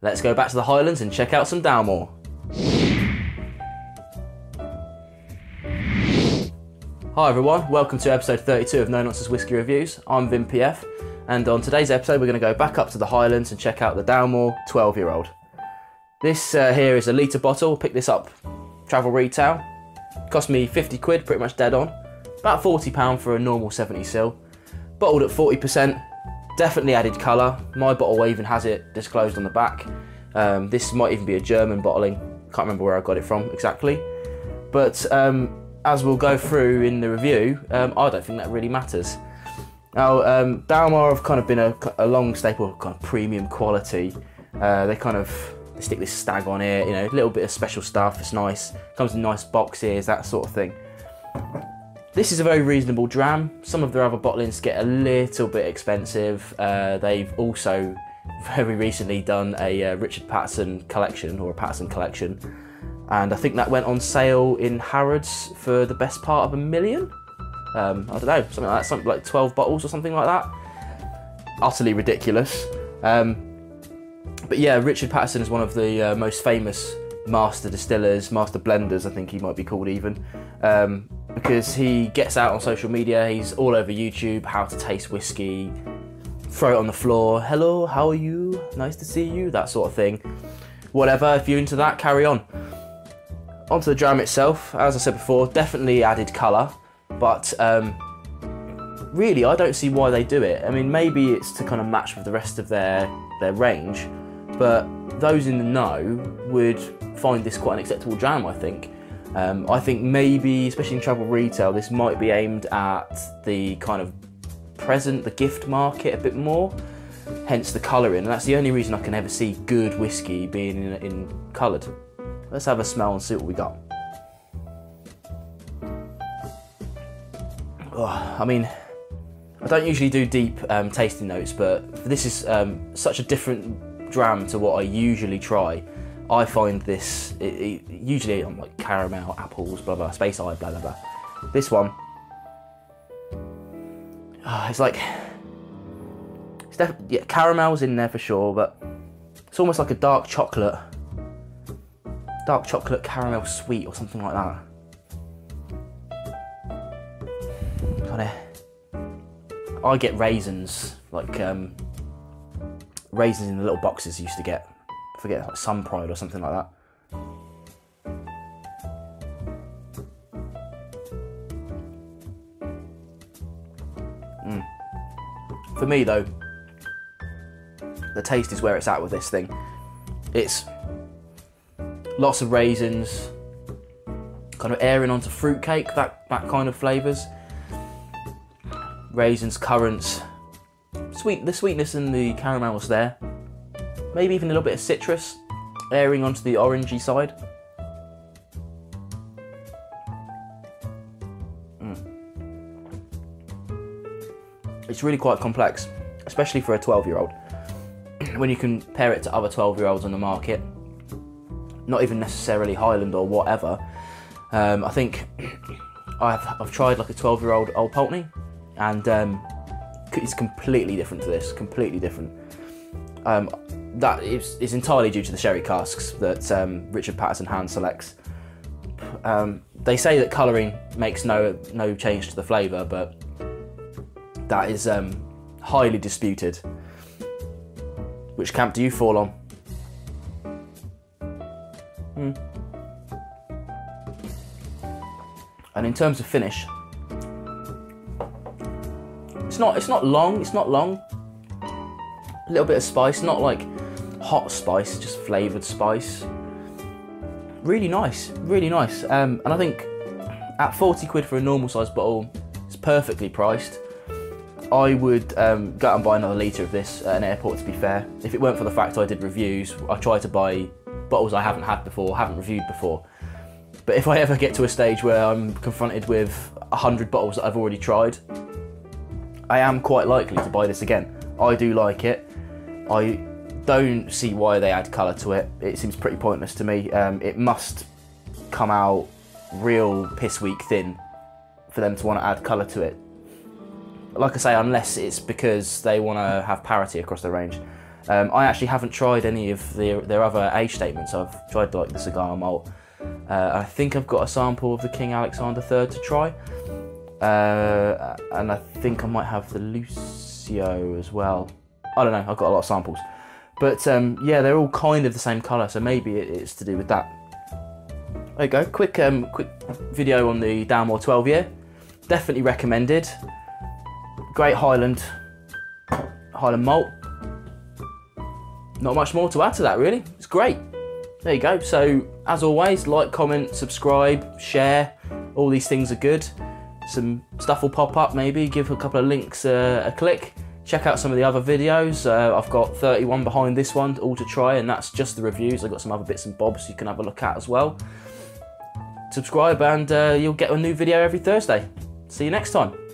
Let's go back to the Highlands and check out some Dalmore. Hi everyone, welcome to episode 32 of No Nonsense Whisky Reviews. I'm Vim PF, and on today's episode we're going to go back up to the Highlands and check out the Dalmore 12 year old. This uh, here is a litre bottle, pick this up travel retail. Cost me 50 quid, pretty much dead on. About £40 for a normal 70 sil. Bottled at 40%, definitely added colour. My bottle even has it disclosed on the back. Um, this might even be a German bottling, can't remember where I got it from exactly. But um, as we'll go through in the review, um, I don't think that really matters. Now, um, Dalmore have kind of been a, a long staple of kind of premium quality. Uh, they kind of they stick this stag on it, you know, a little bit of special stuff. It's nice, comes in nice boxes, that sort of thing. This is a very reasonable dram. Some of their other bottlings get a little bit expensive. Uh, they've also very recently done a uh, Richard Paterson collection or a Paterson collection and I think that went on sale in Harrods for the best part of a million. Um, I don't know, something like that, something like 12 bottles or something like that. Utterly ridiculous. Um, but yeah, Richard Paterson is one of the uh, most famous master distillers, master blenders, I think he might be called even, um, because he gets out on social media, he's all over YouTube, how to taste whiskey, throw it on the floor, hello, how are you? Nice to see you, that sort of thing. Whatever, if you're into that, carry on. Onto the dram itself, as I said before, definitely added colour, but um, really I don't see why they do it. I mean, maybe it's to kind of match with the rest of their, their range, but those in the know would find this quite an acceptable dram, I think. Um, I think maybe, especially in travel retail, this might be aimed at the kind of present, the gift market a bit more, hence the colouring. And that's the only reason I can ever see good whiskey being in, in coloured. Let's have a smell and see what we got. Oh, I mean, I don't usually do deep um, tasting notes, but this is um, such a different dram to what I usually try. I find this, it, it, usually I'm like caramel, apples, blah blah, Speyside, blah blah blah. This one, oh, it's like, it's definitely, yeah, caramel's in there for sure, but it's almost like a dark chocolate dark chocolate caramel sweet or something like that. Kind of. I get raisins, like um, raisins in the little boxes you used to get. I forget, like Sun Pride or something like that. Mm. For me though, the taste is where it's at with this thing. It's lots of raisins, kind of airing onto fruitcake, that, that kind of flavours. Raisins, currants, sweet. The sweetness and the caramel's there. Maybe even a little bit of citrus, airing onto the orangey side. Mm. It's really quite complex, especially for a 12 year old. when you compare it to other 12 year olds on the market, not even necessarily Highland or whatever. Um, I think I've, I've tried like a 12 year old Old Pulteney and um, it's completely different to this, completely different. Um, that is, is, entirely due to the sherry casks that um, Richard Paterson hand selects. Um, they say that colouring makes no no change to the flavour, but that is um, highly disputed. Which camp do you fall on? Mm. And in terms of finish, it's not it's not long. It's not long. A little bit of spice, not like hot spice, just flavoured spice. Really nice, really nice. Um, and I think at 40 quid for a normal size bottle, it's perfectly priced. I would um, go out and buy another litre of this at an airport to be fair. If it weren't for the fact I did reviews, I try to buy bottles I haven't had before, haven't reviewed before. But if I ever get to a stage where I'm confronted with 100 bottles that I've already tried, I am quite likely to buy this again. I do like it. I don't see why they add colour to it. It seems pretty pointless to me. Um, it must come out real piss weak thin for them to want to add colour to it. Like I say, unless it's because they want to have parity across the range. Um, I actually haven't tried any of their, their other age statements. I've tried like the cigar malt. Uh, I think I've got a sample of the King Alexander III to try. Uh, and I think I might have the Luceo as well. I don't know, I've got a lot of samples. But um, yeah, they're all kind of the same colour, so maybe it's to do with that. There you go, quick, um, quick video on the Dalmore 12 year. Definitely recommended. Great Highland, Highland malt. Not much more to add to that really, it's great. There you go, so as always, like, comment, subscribe, share, all these things are good some stuff will pop up maybe, give a couple of links uh, a click. Check out some of the other videos. Uh, I've got 31 behind this one, all to try, and that's just the reviews. I've got some other bits and bobs you can have a look at as well. Subscribe and uh, you'll get a new video every Thursday. See you next time.